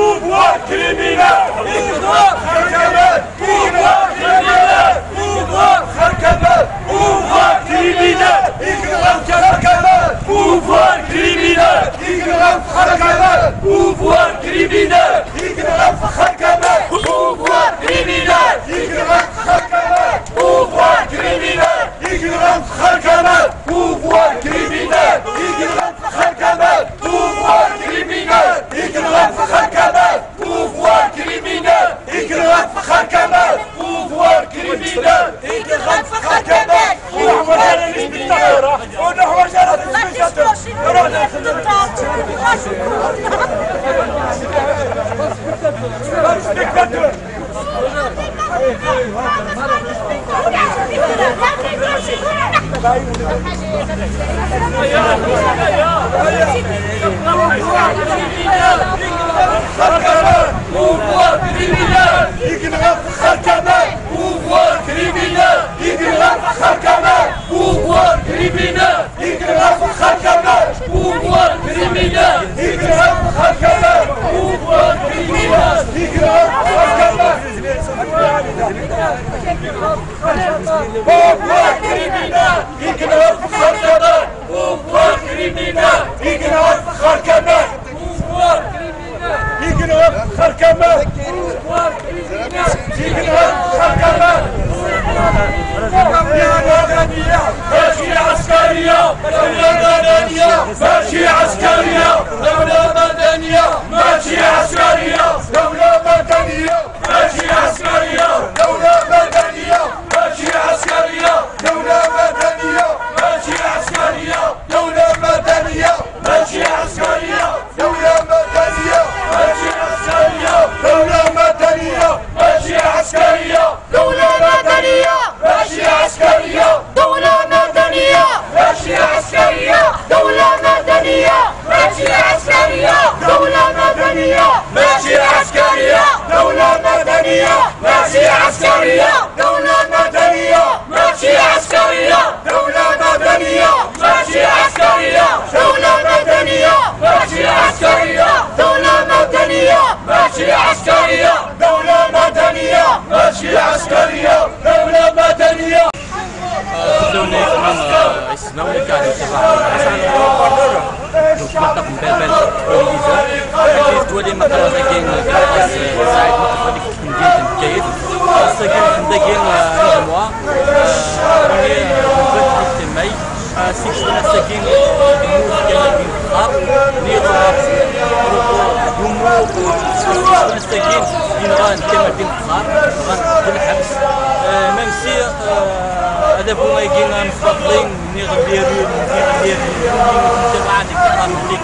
Mouvement criminel ماشي عسكرية دولة مدنية. second in the game uh, in the mois. Uh, only uh, 25 May. Uh, 16 second move cannot be up. Near يمو 16 second in run cannot be up. Run ميم سي هذا بو يجينا مفضلين ني غديرو ني غديرو تبع هذيك الحرب ديك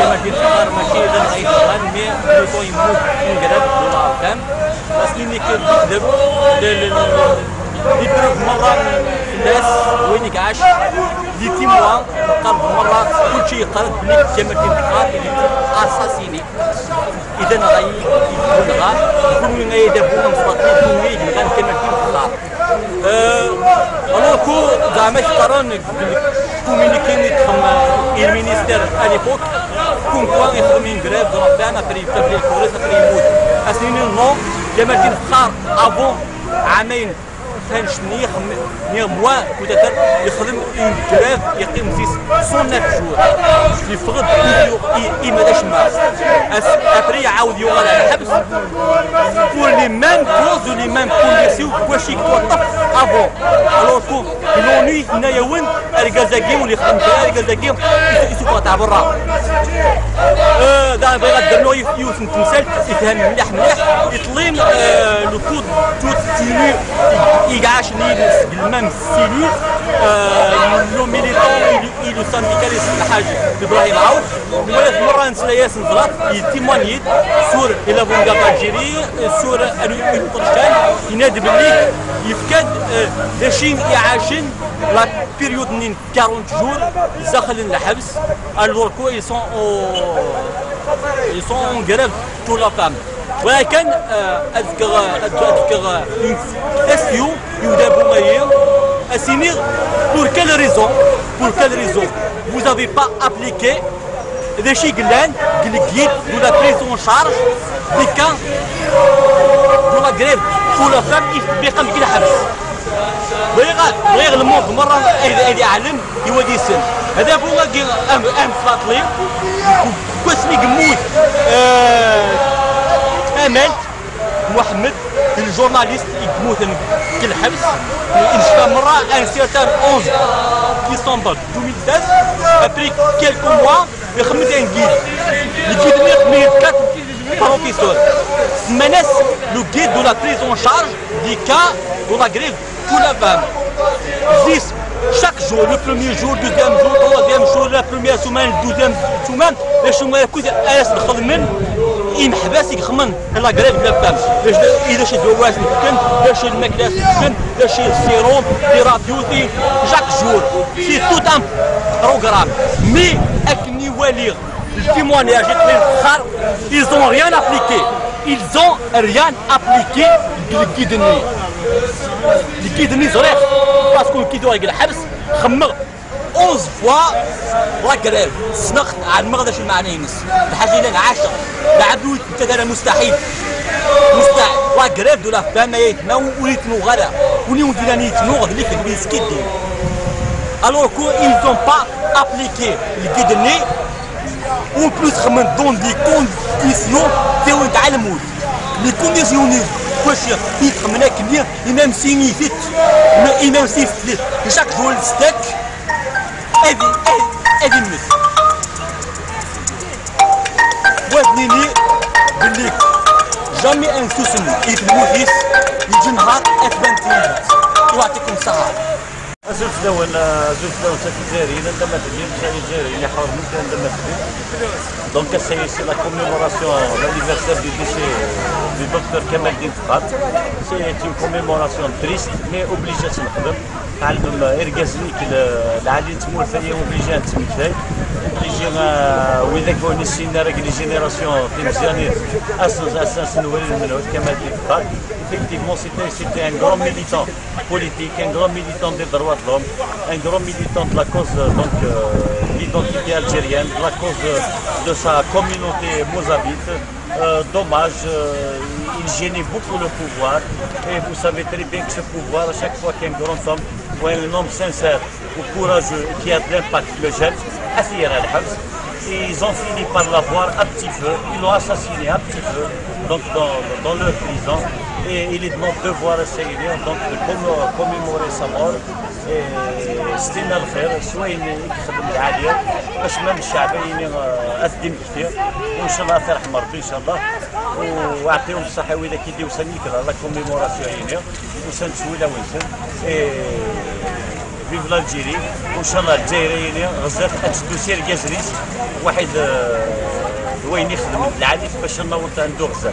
كما في الحرب ماشي غير غير مي لو يموت انقلب ولا قدام اصلي كان كذب يضرب مرة الناس وينك عاش لي تيموا قلب مرة كل شيء قلب بلي الجمال كان قاتل أساسيني. إذا غي يكون غا كل ما يدبون مستقيم كل ما يجي غا كان كان خلاص الوكو زعما شطران كومينيكين يتخم المينيستير اليبوك كون كوا يخدم ينقراب ضرب تاعنا تريد تبلي الكوريس تريد يموت اسنين نو جمال الدين فخار أبو عامين. كان شنيخ نيا موا كوتاتر يخدم انجراف يقيم زيس صنة جور يفقد فيديو اي مداش ما أبري عاود يوغل على الحبس كل لي ميم كوز لي ميم كونديسيون واشيك توطف افون الوغ كو لوني هنايا وين الكازاكي اللي خدم الكازاكي يسوق تاع برا دا بغا درنو يوسن تمثال يفهم مليح مليح. يطليم أه، لو كود توت تيني dégage les, mêmes cyniques, le militant et le syndicaliste Haj Ibrahim Aouf. ولكن مرة نسلا ياس نفلات يتيمانيت سور إلى فونغا بالجيري سور القرشان ينادي باللي يفكاد داشين يعاشن لا بيريود من 40 جور زخل الحبس الور كو ils sont ils sont en grève tout la femme ولكن اذكر اذكر اذكر يو pour quelle raison Pour quelle raison Vous n'avez pas appliqué les chiglanes, le guide de la prise en charge des cas de la grève pour la femme يستبقى في الحبس بغير الموت مره هذا يعلم يودي السن هذا هو اهم اهم فاطلي كوسمي قموت امل محمد الجورناليست يموت في الحبس ينشفى مرة أن سيرتان 11 ديسمبر 2016 ابري كيلكو موا يخمد أن جيد. الجيد اللي يخمد كات بروفيسور سماناس لو جيد دو لا بريز اون شارج دي كا دو لا غريف تو لا فام زيس chaque jour, le premier jour, le deuxième jour, le troisième jour, la première semaine, le deuxième semaine, les chemins كنت أنا نخدم يمحبس يخمن لا غريف ديال الفام اذا شي دواس مسكن اذا شي الماكله مسكن اذا شي السيروم. دي راديوتي جاك جور سي توت ان بروغرام. مي أكني وليغ التيموانياج اللي الآخر ils ont rien appliqué. Ils ont rien appliqué لكيدني لكيدني زريق باسكو كيدو الحبس خمغ 11 فوا. لا كريف سنخت على المغدش المعنى ينس الحاجة إلى عاشر لعبوا انت مستحيل. مستحيل. لا كريف دولا. فما يتما وليتنو غدا ونيون دينا يتنو غد ليك المسكين دي الوغ كو n'ont pas appliqué le guide né en plus خمن دون دي كونديسيون تاو يتعلموا لي كونديسيون واش يتخمنا كمية إمام سيني فيت إمام سيف فيت شاك جول ستاك هذه هذه الناس وزنيني باللي جامي انسوسني كيف الموتيس يجي نهار اثبان تيجي ويعطيكم الصحة زوج الأول زوج الأول الجزائري عندما تجي الجزائري اللي حاول ممكن عندما تجي دونك سي لا كوميموراسيون لانيفرسير دي docteur Kamal Din Fat. C'est une commémoration triste mais obligée de se faire. تعلم ارجازنيك العالي تمول فيا اوبليجي نتمثل اوبليجي واذا كون السينا راك لي جينيراسيون في مزيانين أساس أساس نولي من كما قال effectivement c'était c'était un grand militant politique un grand militant des droits un grand militant de la cause donc euh, l'identité algérienne de la cause de sa communauté mozabite. Euh, dommage euh, il gênait beaucoup le pouvoir. Et vous savez très bien que ce pouvoir à chaque fois qu'un grand homme ou un homme sincère ou courageux qui a de l'impact le jette, Athir al-Habs. Ils ont fini par l'avoir à petit feu, ils l'ont assassiné à petit feu donc dans, dans leur prison. Et il est de notre devoir à donc de commémorer sa mort ستينا الخير. سواين يكسب العالية. باش ما الشعب أثدم كثير. وإن شاء الله ترحم ربي إن شاء الله. وأعطيهم الصحة. وإذا كيديو سنيكرا لا كوميموراسيون هنا وسنتسويلا وينسن فيف الجيري وإن شاء الله الجزائريين غزات اتشدو سير كازريس واحد وين يخدم العالي باش نور عنده غزال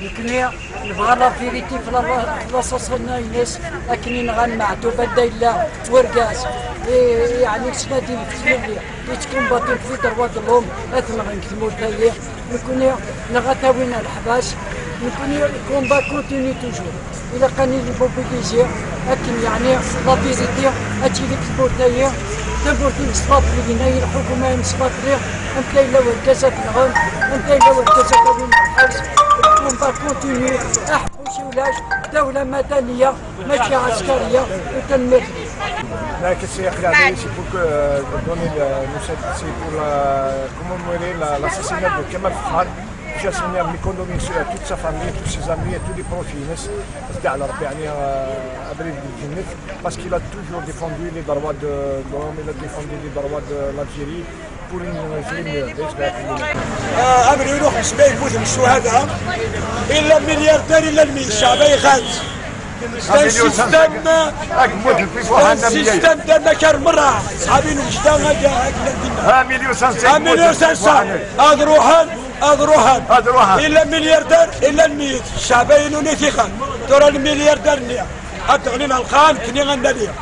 يكني نبغى لا فيريتي في لاصوصنا الناس اكني نغان معتو بدا إلا ورقاس يعني ديال التسلية يتكون باطل في دروات الأم. أثم غنكتمو تايا نكون نغتاوين الحباس. نكون كومبا كونتيني توجور إلى قاني موبيليزي لكن يعني لا فيزيتي هادشي اللي نصفات لينا الحكومة نصفات ليه أنت الا وركازات نغم أنت الا وركازات وين الحبس كومبا كونتيني احبوا ولاش دولة مدنية ماشي عسكرية وتنمر La question est c'est pour que, donner c'est pour commémorer l'assassinat de Kemal Fahad جا سمي ميكوندومي توت سا فامي توت سي زامي تو لي بروفينس على ربي يعني ابريد الجنة باسكو لا توجور ديفوندي لي دروا دو لوم il a défendu les droits de l'Algérie pour une régime أمر يروح شبيه يفوز من الشهداء إلا الملياردير إلا المين الشعبي خالد. السيستم السيستم دنا كار مرة. صحابين وجدان ها مليون سانسي ها مليون سانسي هذا روحان. هذا روحان إلا ملياردير إلا الميت. الشعبين ونيتيخان ترى الملياردير نيا. التغنينا الخان كني غنداليا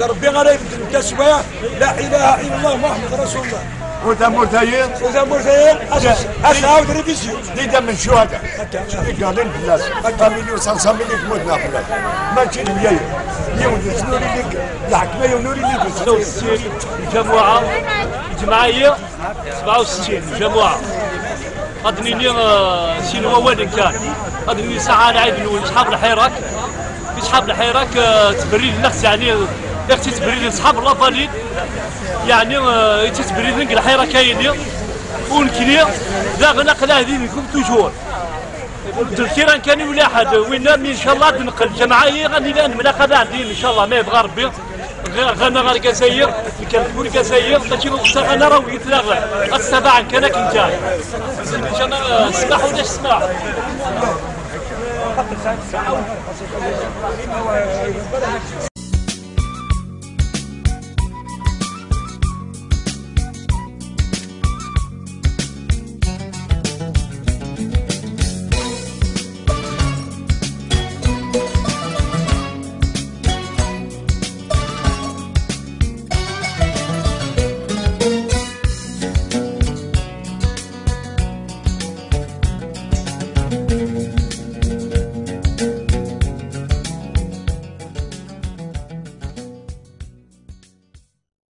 ربي غير يبدل شوية لا إله إلا الله محمد رسول الله. داير وزنبور زين اش عاود ريفيزيون. ديدا من شهداء قالين بلاص مليون 500 مليون تموتنا بلاص ماشي الولاية اليوم نوري لك الحكمة ينوري لك 66 الجماعة الجمعية 67 الجماعة غادي نيني سينوا وين كان. غادي نيني ساعة نعيد نقول صحاب الحراك في صحاب الحراك آه، تبريد النفس يعني ياك تبريد صحاب الرافالين يعني آه، تبريد نقل الحراك كايني ونكني ذا غنقل هذه نكون توجور. الكيران كان ولا حد وين إن شاء الله تنقل جمعيه غادي لأن ملا خذا عندي إن شاء الله ما يبغى ربي. غانا غير كسير تقول كسير تجي وقت أنا راه يتلاغى السبع كان كنت أنا اسمح ولا اسمح